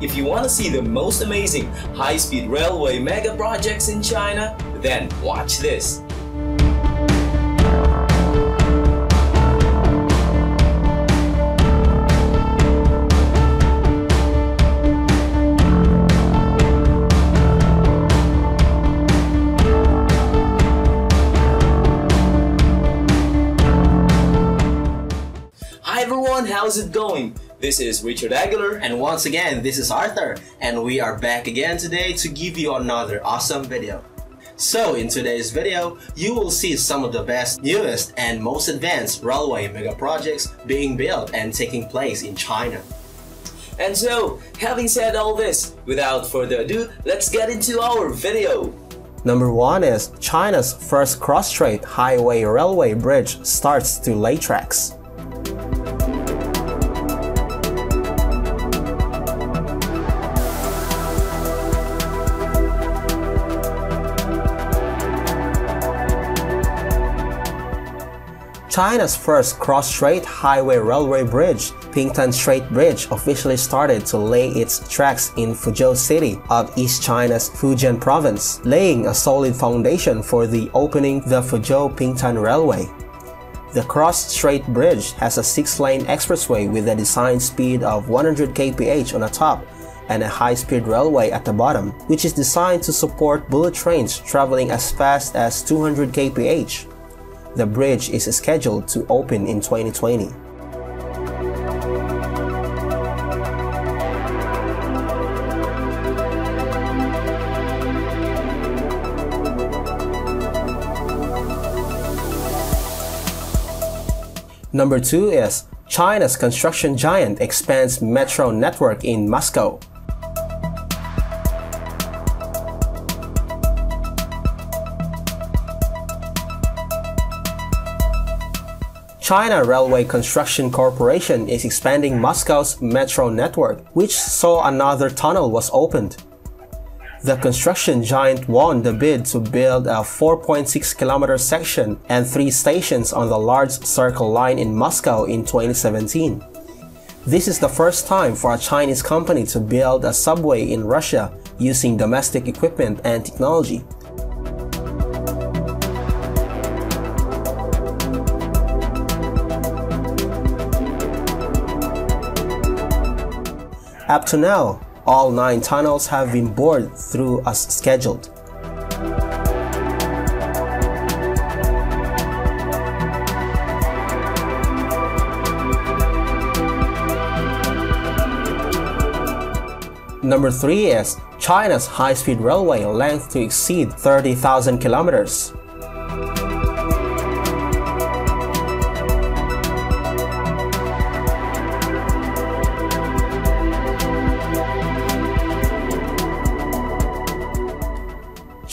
If you want to see the most amazing high-speed railway mega projects in China, then watch this. How's it going? This is Richard Aguilar And once again, this is Arthur, and we are back again today to give you another awesome video. So in today's video, you will see some of the best, newest, and most advanced railway mega projects being built and taking place in China. And so, having said all this, without further ado, let's get into our video. Number one is China's first cross-strait highway railway bridge starts to lay tracks. China's first cross-strait highway railway bridge, Pingtan Strait Bridge, officially started to lay its tracks in Fuzhou City of East China's Fujian province, laying a solid foundation for the opening the Fuzhou-Pingtan Railway. The cross-strait bridge has a six-lane expressway with a design speed of 100 kph on the top and a high-speed railway at the bottom, which is designed to support bullet trains traveling as fast as 200 kph. The bridge is scheduled to open in 2020. Number 2 is China's construction giant expands metro network in Moscow. China Railway Construction Corporation is expanding Moscow's metro network, which saw another tunnel was opened. The construction giant won the bid to build a 4.6 kilometer section and three stations on the large circle line in Moscow in 2017. This is the first time for a Chinese company to build a subway in Russia using domestic equipment and technology. Up to now, all nine tunnels have been bored through as scheduled. Number 3 is China's high-speed railway length to exceed 30,000 kilometers.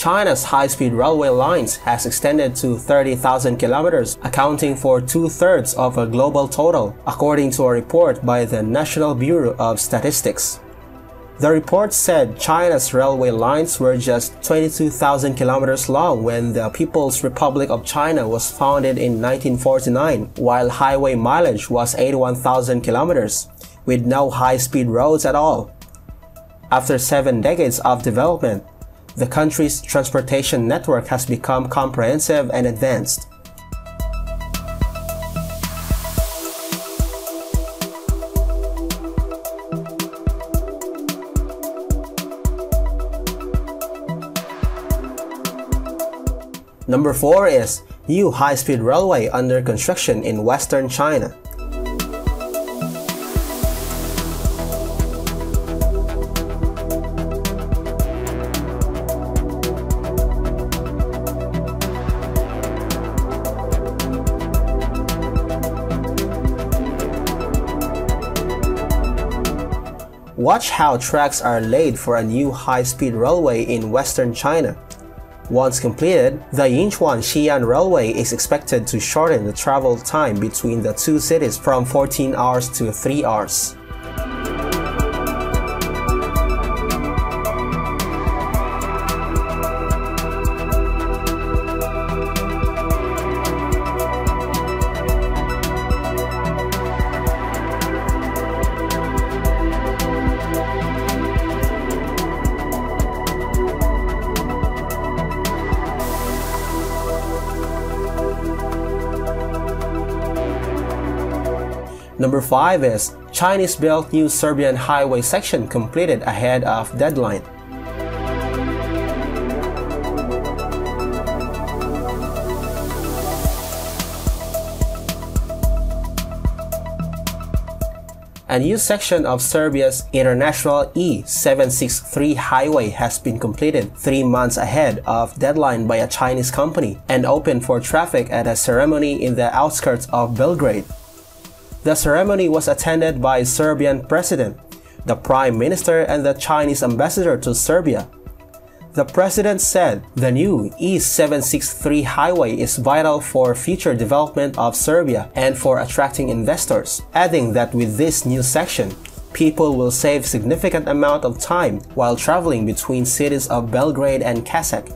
China's high-speed railway lines has extended to 30,000 kilometers, accounting for two-thirds of a global total, according to a report by the National Bureau of Statistics. The report said China's railway lines were just 22,000 kilometers long when the People's Republic of China was founded in 1949, while highway mileage was 81,000 kilometers, with no high-speed roads at all. After seven decades of development, the country's transportation network has become comprehensive and advanced. Number 4 is new high-speed railway under construction in western China. Watch how tracks are laid for a new high-speed railway in western China. Once completed, the Yinchuan-Xi'an Railway is expected to shorten the travel time between the two cities from 14 hours to 3 hours. Number 5 is Chinese-built new Serbian highway section completed ahead of deadline. A new section of Serbia's International E763 highway has been completed three months ahead of deadline by a Chinese company and opened for traffic at a ceremony in the outskirts of Belgrade. The ceremony was attended by Serbian President, the Prime Minister and the Chinese Ambassador to Serbia. The president said the new E763 highway is vital for future development of Serbia and for attracting investors, adding that with this new section, people will save significant amount of time while traveling between cities of Belgrade and Cacak,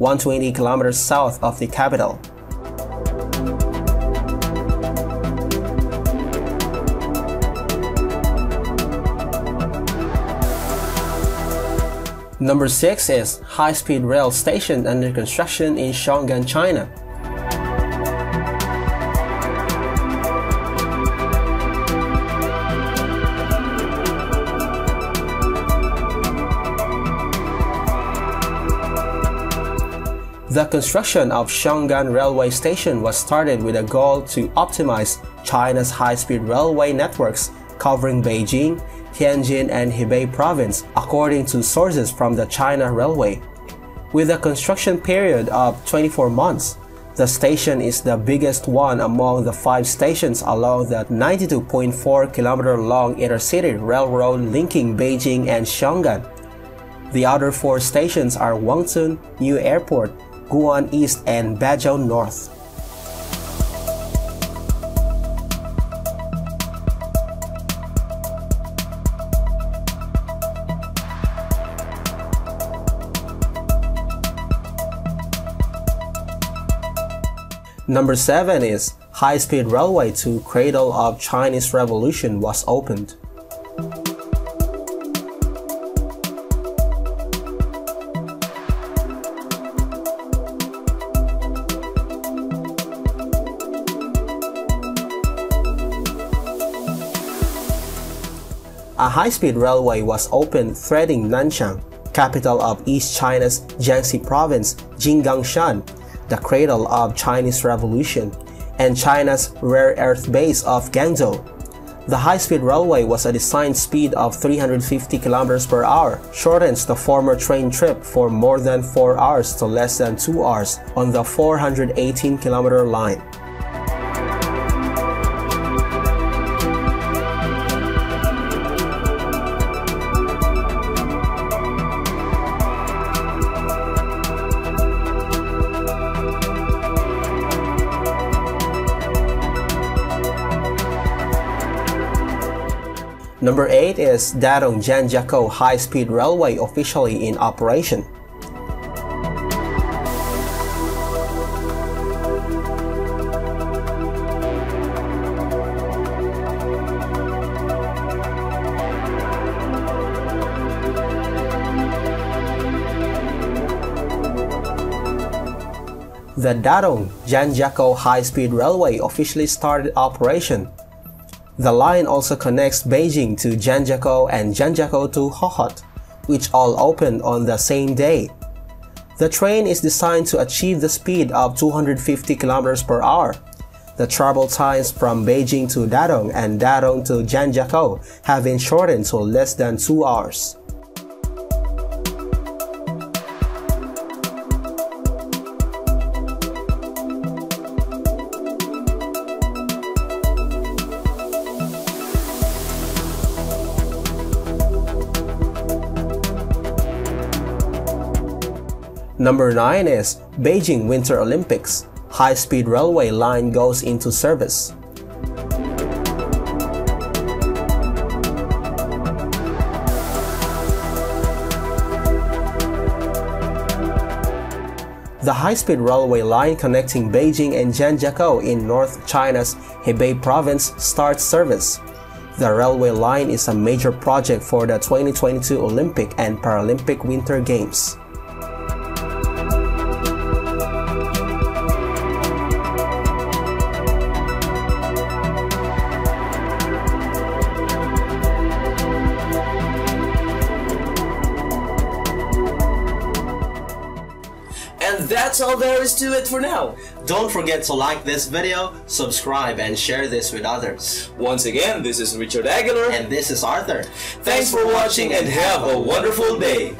120 kilometers south of the capital. Number 6 is high-speed rail station under construction in Xiong'an, China. The construction of Xiong'an Railway Station was started with a goal to optimize China's high-speed railway networks covering Beijing, Tianjin, and Hebei province, according to sources from the China Railway. With a construction period of 24 months, the station is the biggest one among the five stations along the 92.4 kilometer long intercity railroad linking Beijing and Xiong'an. The other four stations are Huangcun, New Airport, Gu'an East, and Bazhou North. Number 7 is High-speed railway to cradle of Chinese Revolution was opened. A high-speed railway was opened threading Nanchang, capital of East China's Jiangxi province, Jinggangshan, the cradle of Chinese Revolution, and China's rare earth base of Ganzhou. The high-speed railway was a designed speed of 350 km per hour, shortens the former train trip for more than 4 hours to less than 2 hours on the 418 km line. Number 8 is Datong Zhangjiakou High-Speed Railway officially in operation. The Datong Zhangjiakou High-Speed Railway officially started operation the line also connects Beijing to Zhangjiakou and Zhangjiakou to Hohhot, which all opened on the same day. The train is designed to achieve the speed of 250 km per hour. The travel times from Beijing to Datong and Datong to Zhangjiakou have been shortened to less than 2 hours. Number 9 is Beijing Winter Olympics. High-speed railway line goes into service. The high-speed railway line connecting Beijing and Zhangjiakou in North China's Hebei province starts service. The railway line is a major project for the 2022 Olympic and Paralympic Winter Games. That's all there is to it for now. Don't forget to like this video, subscribe, and share this with others. Once again, this is Richard Aguilar. And this is Arthur. Thanks for watching and have a wonderful day.